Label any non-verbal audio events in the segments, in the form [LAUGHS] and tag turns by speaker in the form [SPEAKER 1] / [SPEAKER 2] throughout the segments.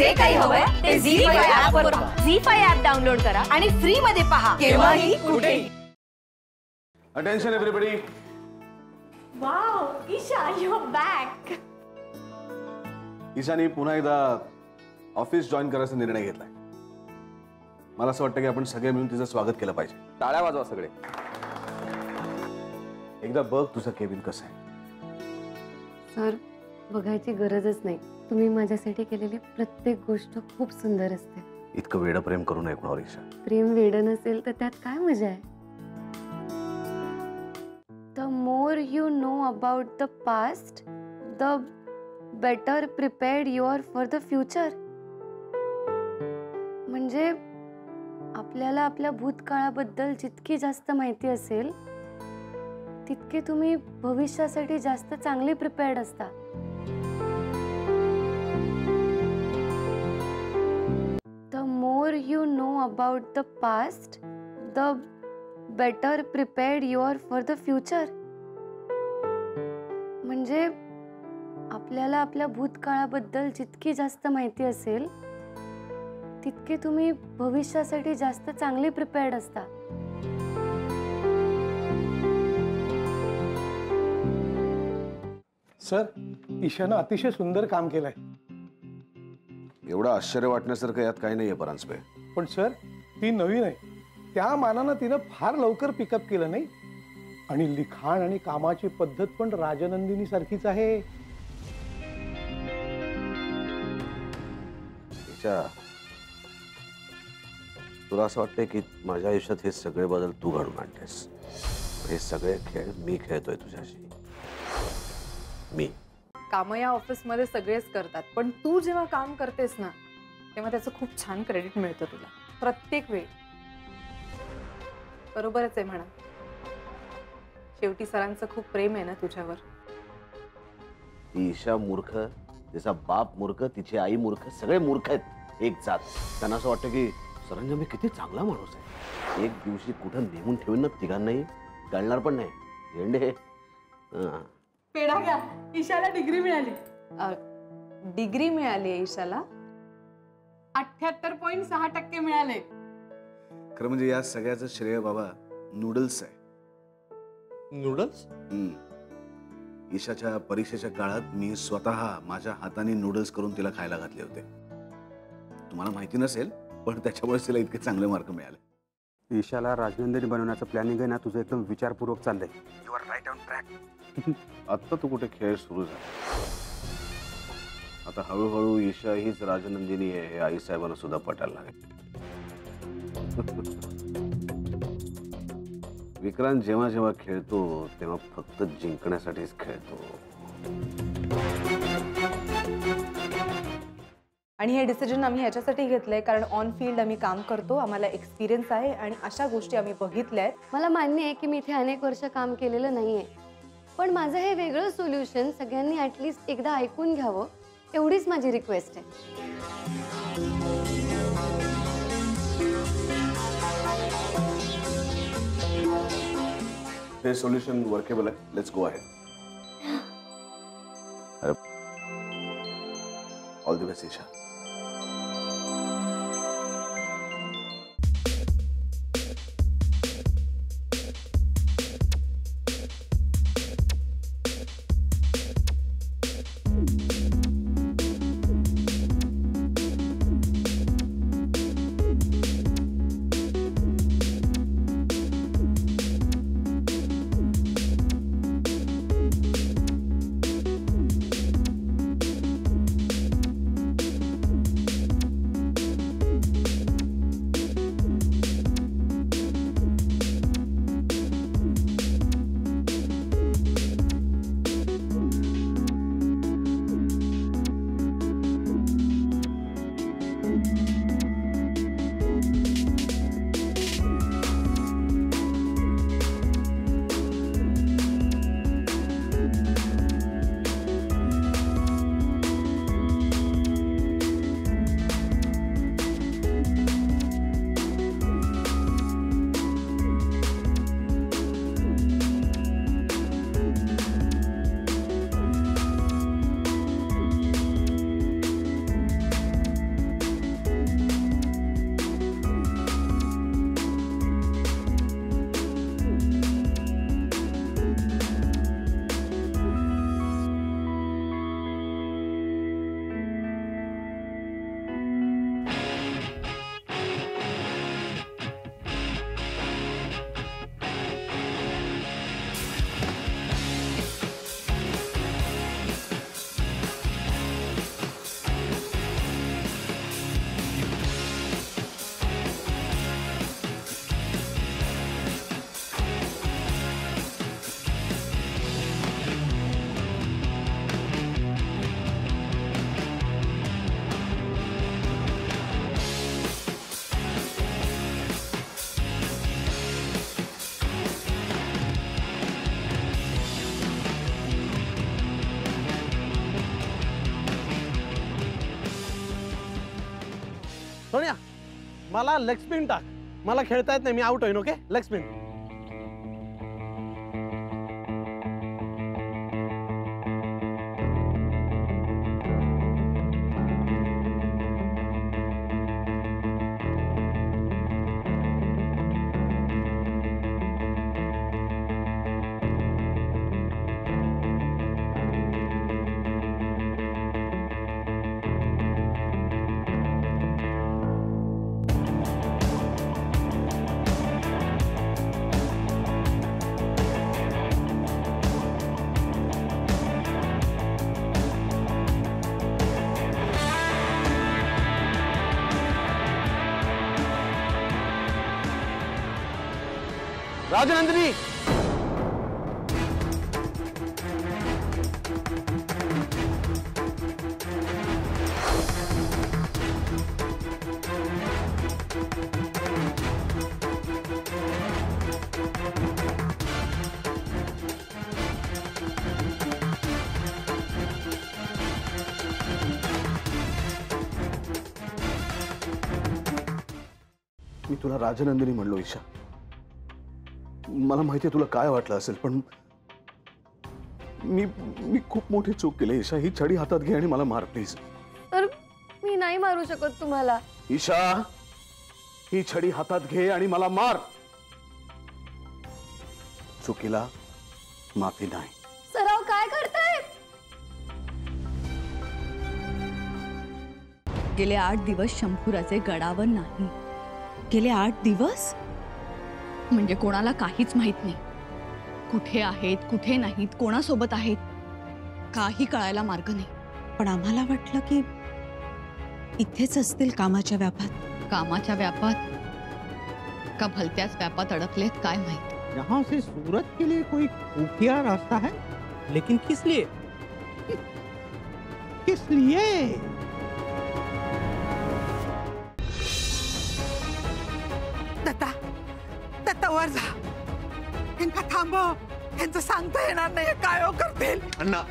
[SPEAKER 1] जे काही हवंय ते झी फाय ऍप वर
[SPEAKER 2] झी फाय ऍप डाउनलोड करा
[SPEAKER 1] आणि फ्री मध्ये पहा. केव्हाही कुठेही.
[SPEAKER 3] Attention everybody
[SPEAKER 2] wow Isha you back
[SPEAKER 3] Ishani पुन्हा एकदा ऑफिस जॉईन करायचा निर्णय घेतलाय. मला असं वाटतं की आपण सगळे मिळून तिचं स्वागत केलं पाहिजे. टाळ्या वाजवा सगळे. एकदा बघ तुझं केबिन कसं आहे.
[SPEAKER 4] सर बघायची गरजच नाही. तुम्ही माझ्यासाठी केलेली प्रत्येक गोष्ट खूप सुंदर असते.
[SPEAKER 3] इतकं वेडं प्रेम करू नये कुणावर ईशा.
[SPEAKER 4] प्रेम वेड नसेल तर त्यात काय मजा आहे? The more you know about the past the better prepared you are for the future म्हणजे आपल्याला आपल्या भूतकाळाबद्दल जितकी जास्त माहिती असेल तितके तुम्ही भविष्यासाठी जास्त चांगली प्रिपेअर्ड असता. More you know about the past the better prepared your for the future म्हणजे आपल्याला आपल्या भूतकाळाबद्दल जितकी जास्त माहिती असेल तितके तुम्ही भविष्यासाठी जास्त चांगली प्रिपेअर्ड असता.
[SPEAKER 5] सर ईशानं अतिशय सुंदर काम केलंय.
[SPEAKER 3] एवढं आश्चर्य वाटण्यासारखं यात काही नाहीये परांजपे.
[SPEAKER 5] पण सर ती नवीन आहे. त्या मानानं तिनं फार लवकर पिकअप केलं नाही. आणि लिखाण आणि कामाची पद्धत पण राजनंदिनी सारखीच आहे.
[SPEAKER 3] तुला असं वाटतंय की माझ्या आयुष्यात हे सगळे बदल तू घडून आणतेस? हे सगळे खेळ मी खेळतोय तुझ्याशी. मी.
[SPEAKER 6] कामं या ऑफिसमध्ये सगळेच करतात. पण तू जेव्हा काम करतेस ना तेव्हा त्याचं खूप छान क्रेडिट मिळतं तुला. प्रत्येक वेळी. बरोबरच आहे म्हणा. शेवटी सरांचं खूप प्रेम आहे ना तुझ्यावर?
[SPEAKER 3] ती ईशा मूर्ख तिचा बाप मूर्ख तिची आई मूर्ख सगळे मूर्ख आहेत. एक जात. त्यांना असं वाटतं की सरांजा मी किती चांगला माणूस आहे. एक दिवशी कुठं नेमून ठेवून ना तिघांनाही? कळणार पण नाही. झेंडे हां.
[SPEAKER 1] पेढा घ्या. ईशाला डिग्री मिळाली.
[SPEAKER 6] डिग्री मिळाली आहे ईशाला.
[SPEAKER 1] अठ्याहत्तर पॉईंट सहा टक्के मिळाले.
[SPEAKER 3] खरं म्हणजे या सगळ्याचं श्रेय बाबा नूडल्स आहे.
[SPEAKER 5] नूडल्स
[SPEAKER 3] हम्म. ईशाच्या परीक्षेच्या काळात मी स्वतः माझ्या हाताने नूडल्स करून तिला खायला घातले होते. तुम्हाला माहिती नसेल पण त्याच्यामुळे तिला इतके चांगले मार्क मिळाले.
[SPEAKER 7] ईशाला राजनंदिनी बनवण्याचं प्लॅनिंग आहे ना तुझं एकदम विचारपूर्वक चाललंय. You are right on track
[SPEAKER 3] आत्ता तू कुठे खेळ सुरू झाला? आता हळूहळू ईशा हीच राजनंदिनी आहे हे आईसाहेबांना सुद्धा पटायला लागेल. [LAUGHS] विक्रांत जेव्हा जेव्हा खेळतो तेव्हा फक्त जिंकण्यासाठीच खेळतो.
[SPEAKER 6] आणि हे डिसिजन आम्ही ह्याच्यासाठी घेतलंय कारण ऑन फील्ड आम्ही काम करतो आम्हाला एक्सपिरियन्स आहे आणि अशा गोष्टी आम्ही बघितल्या आहेत.
[SPEAKER 4] मला मान्य आहे की मी इथे अनेक वर्ष काम केलेलं नाही आहे पण माझं हे वेगळं सोल्युशन सगळ्यांनी ॲटलिस्ट एकदा ऐकून घ्यावं एवढीच माझी रिक्वेस्ट आहे.
[SPEAKER 3] हे सोल्युशन वर्केबल आहे. लेट्स गो आहे all the best Isha
[SPEAKER 8] Sonia मला लेग स्पिन टाक. मला खेळता येत नाही मी आउट होईन ओके लेग स्पिन
[SPEAKER 9] राजनंदिनी मी तुला राजनंदिनी म्हणलो ईशा मला माहिती आहे तुला काय वाटलं असेल पण मी मी खूप मोठी चूक केली. ईशा ही छडी हातात घे आणि मला मार प्लीज़.
[SPEAKER 4] तर मी नाही मारू शकत तुम्हाला.
[SPEAKER 9] ईशा ही छडी हातात घे आणि मला मार. चुकीला माफ़ी नाही.
[SPEAKER 4] सराव काय करताय?
[SPEAKER 10] गेले आठ दिवस शंभुराचे गडावर नाही. गेले आठ दिवस म्हणजे कोणाला काहीच माहित नाही. कुठे आहेत कुठे नाहीत कोणासोबत आहेत काही कळायला मार्ग नाही. पण आम्हाला वाटलं की इथेच असतील कामाच्या व्यापात. कामाच्या व्यापात? का भलत्याच व्यापात अडकलेत काय माहित?
[SPEAKER 8] यहाँ से सूरत के लिए कोई खुफिया रास्ता है? लेकिन किस लिए? [LAUGHS] किस लिए?
[SPEAKER 11] दत्ता वर जा ह्यांका थांबव ह्यांचं सांगता येणार नाही काय करतील
[SPEAKER 12] अण्णा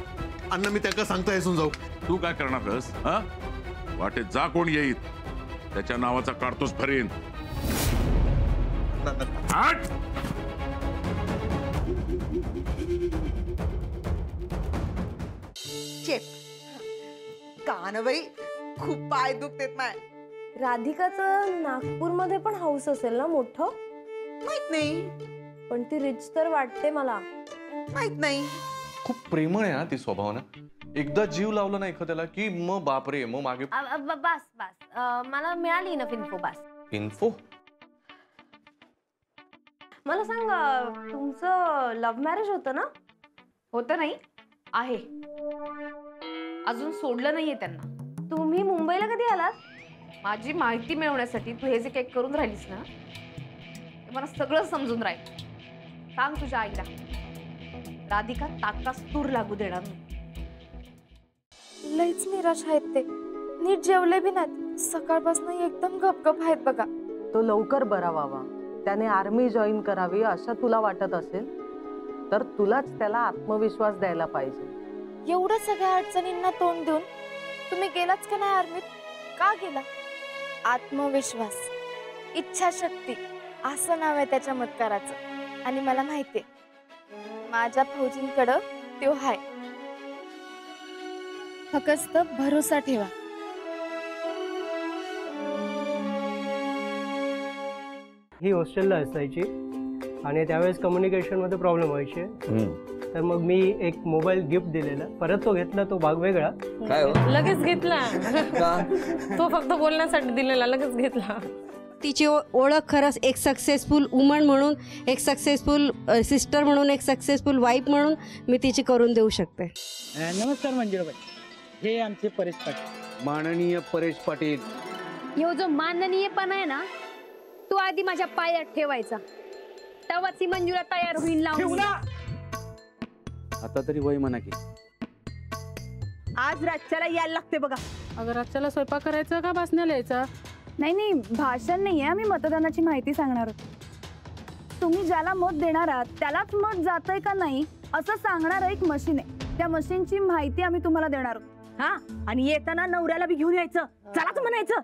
[SPEAKER 12] अण्णा मी त्याला सांगता येसून जाऊ
[SPEAKER 13] तू काय करणारस हा वाटेत जा कोण येईल त्याच्या नावाचा काढतोस फरेन हट!
[SPEAKER 11] चेप कानबाई खूप पाय दुखतेत माय
[SPEAKER 2] राधिकाचं नागपूरमध्ये पण हाऊस असेल ना मोठं
[SPEAKER 11] माहीत नाही.
[SPEAKER 2] पण ती रिच तर वाटते मला.
[SPEAKER 11] माहीत नाही.
[SPEAKER 12] खूप प्रेमळ आहे हा ती स्वभावानं एकदा जीव लावला ना एखाद्याला की मग बापरे मग मागे
[SPEAKER 2] बस बस. मला मिळाली ना इन्फो बस.
[SPEAKER 12] इन्फो
[SPEAKER 2] मला सांग अं, तुमचं लव्ह मॅरेज होतं ना?
[SPEAKER 14] होतं नाही. आहे. अजून सोडलं नाहीये त्यांना.
[SPEAKER 2] तुम्ही मुंबईला कधी आलात?
[SPEAKER 14] माझी माहिती मिळवण्यासाठी तू हे जे काही करून राहिलीस ना मला सगळं समजून राहील. सांग तुझ्या आईला. राधिका ताकास तूर लागू देणार नाही.
[SPEAKER 15] लईच निराश आहेत ते. नीट जेवले बी नाहीत. सकाळपासून एकदम गपगप आहेत बघा.
[SPEAKER 11] तो लवकर बरा व्हावा. त्याने आर्मी जॉईन करावी असं तुला वाटत असेल तर तुलाच त्याला आत्मविश्वास द्यायला पाहिजे.
[SPEAKER 15] एवढ्या सगळ्या अडचणींना तोंड देऊन तुम्ही गेलाच का नाही आर्मीत? का गेला? आत्मविश्वास इच्छाशक्ती. असं नाव आहे त्या चमत्काराचं आणि मला माहितीये माझ्या फौजींकडं तो हाय. फक्त भरोसा ठेवा.
[SPEAKER 16] ही हॉस्टेलला असायची आणि त्यावेळेस कम्युनिकेशनमध्ये प्रॉब्लेम व्हायचे. तर मग मी एक मोबाईल गिफ्ट दिलेला. परत तो घेतला तो भाग वेगळा.
[SPEAKER 12] काय
[SPEAKER 15] लगेच घेतला. तो फक्त बोलण्यासाठी दिलेला लगेच घेतला.
[SPEAKER 10] तिची ओळख खरंच एक सक्सेसफुल वुमन म्हणून एक सक्सेसफुल सिस्टर म्हणून एक सक्सेसफुल वाईफ म्हणून मी तिची करून देऊ शकते.
[SPEAKER 16] नमस्कार मंजुळाबाई. हे आमचे परेश पाटील.
[SPEAKER 7] माननीय परेश पाटील.
[SPEAKER 15] ह्यो जो माननीयपणा आहे ना तो आधी माझ्या पायात ठेवायचा. तेव्हाच ही मंजुळा तयार होईल लावून.
[SPEAKER 7] आता तरी वय म्हणा की.
[SPEAKER 11] आज रातच्याला यायला लागते बघा.
[SPEAKER 1] अगं रातच्याला स्वयंपाक करायचा का भासण्याला यायचा?
[SPEAKER 15] नाही नाही भाषण नाहीये आम्ही मतदानाची माहिती सांगणार आहोत. तुम्ही ज्याला मत देणार आहात त्यालाच मत जातंय का नाही असं सांगणार एक मशीन आहे. त्या मशीनची माहिती आम्ही तुम्हाला देणार आहोत.
[SPEAKER 2] हा आणि येताना नवऱ्याला बी घेऊन यायचं. चलाच म्हणायचं.